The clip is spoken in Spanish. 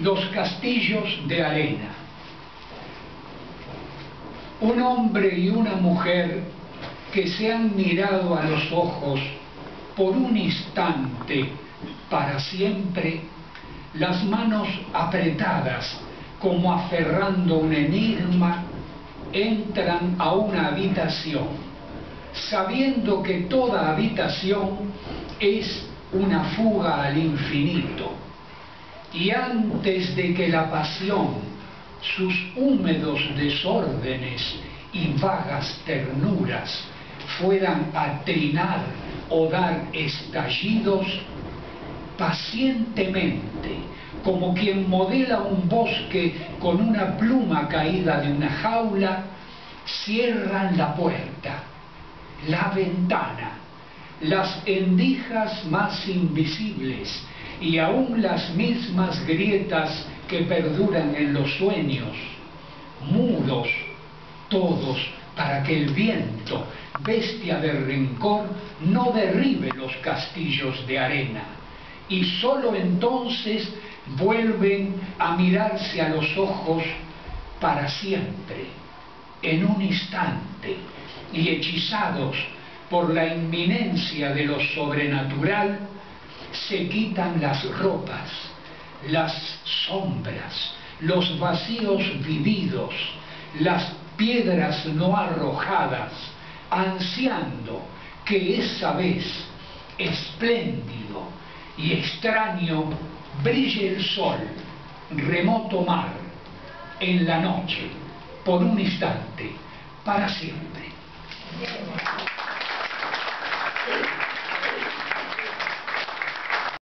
Los castillos de arena. Un hombre y una mujer que se han mirado a los ojos por un instante para siempre, las manos apretadas como aferrando un enigma, entran a una habitación, sabiendo que toda habitación es una fuga al infinito y antes de que la pasión, sus húmedos desórdenes y vagas ternuras fueran a trinar o dar estallidos, pacientemente, como quien modela un bosque con una pluma caída de una jaula, cierran la puerta, la ventana, las endijas más invisibles y aún las mismas grietas que perduran en los sueños, mudos todos para que el viento, bestia de rencor, no derribe los castillos de arena. Y sólo entonces vuelven a mirarse a los ojos para siempre, en un instante, y hechizados por la inminencia de lo sobrenatural, se quitan las ropas, las sombras, los vacíos vividos, las piedras no arrojadas, ansiando que esa vez, espléndido y extraño, brille el sol, remoto mar, en la noche, por un instante, para siempre.